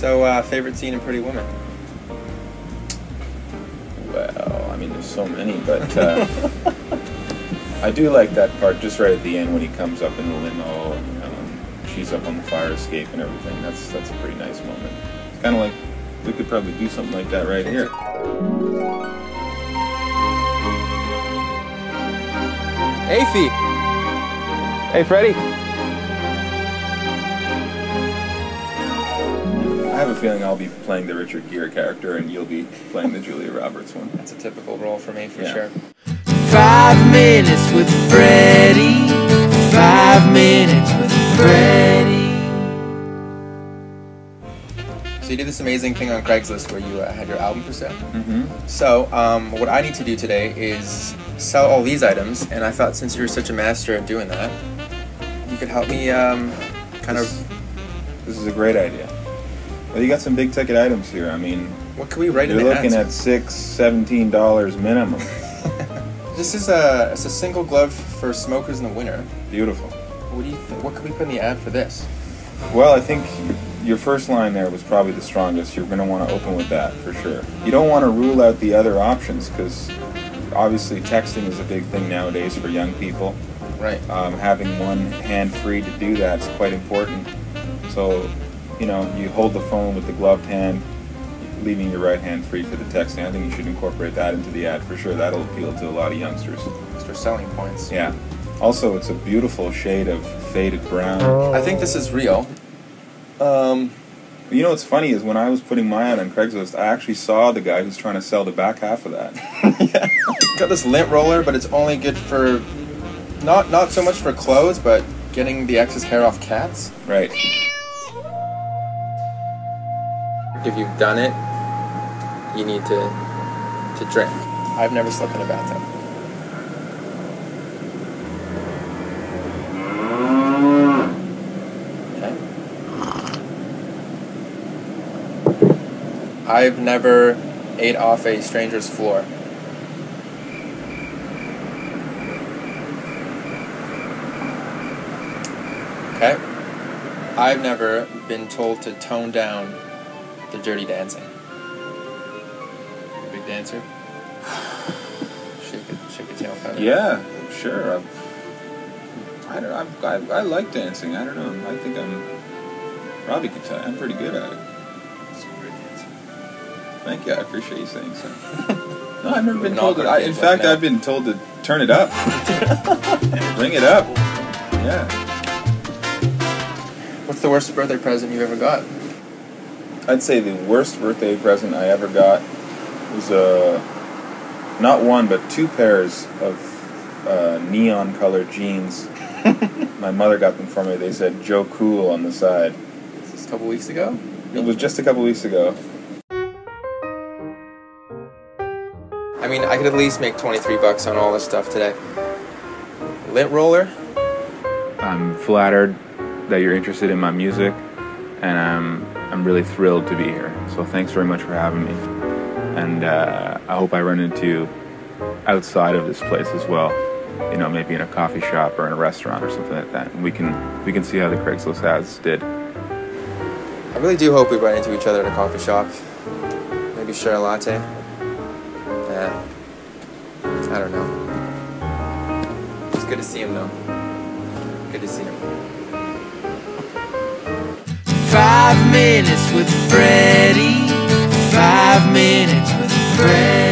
So, uh, favorite scene in Pretty Woman? Well, I mean, there's so many, but uh, I do like that part just right at the end when he comes up in the limo and um, she's up on the fire escape and everything. That's that's a pretty nice moment. It's kind of like we could probably do something like that right here. Hey, Fee. Hey, Freddie. Have a feeling I'll be playing the Richard Gere character and you'll be playing the Julia Roberts one. That's a typical role for me, for Yeah. sure. Five minutes with Freddie. Five minutes with Freddie. So you did this amazing thing on Craigslist where you uh, had your album for sale. Mm-hmm. So um, what I need to do today is sell all these items, and I thought since you're such a master at doing that, you could help me um, kind of. This is a great idea. Well, you got some big ticket items here. I mean, What can we write in? you're looking at six, seventeen dollars minimum. This is a it's a single glove for smokers in the winter. Beautiful. What do you think? What could we put in the ad for this? Well, I think your first line there was probably the strongest. You're going to want to open with that for sure. You don't want to rule out the other options because obviously texting is a big thing nowadays for young people. Right. Um, having one hand free to do that's quite important. So, you know, you hold the phone with the gloved hand, leaving your right hand free for the texting. I think you should incorporate that into the ad for sure. That'll appeal to a lot of youngsters. Extra selling points. Yeah. Also, it's a beautiful shade of faded brown. I think this is real. Um, You know what's funny is when I was putting my ad on Craigslist, I actually saw the guy who's trying to sell the back half of that. yeah. got this lint roller, but it's only good for not not so much for clothes, but getting the excess hair off cats. right. If you've done it, you need to to drink. I've never slept in a bathtub. Okay. I've never ate off a stranger's floor. Okay. I've never been told to tone down the dirty dancing. Big dancer? Shake a, shake a tail feather. Yeah, sure. I've, I don't. I've, I, I like dancing. I don't know. I think I'm. Robbie could tell. I'm pretty good at it. Thank you. I appreciate you saying so. No, I've never been told. To, awkward I, in fact, that. I've been told to turn it up. Bring it up. Yeah. What's the worst birthday present you've ever got? I'd say the worst birthday present I ever got was uh, not one but two pairs of uh, neon colored jeans. My mother got them for me. They said Joe Cool on the side. Was this a couple weeks ago? It was just a couple weeks ago. I mean, I could at least make 23 bucks on all this stuff today. Lint roller? I'm flattered that you're interested in my music, and I'm I'm really thrilled to be here. So thanks very much for having me, and uh, I hope I run into you outside of this place as well. You know, maybe in a coffee shop or in a restaurant or something like that. And we can we can see how the Craigslist ads did. I really do hope we run into each other at a coffee shop. Maybe share a latte. Yeah. I don't know. It's good to see him though. Good to see him. Minutes with Freddie. Five minutes with Freddie.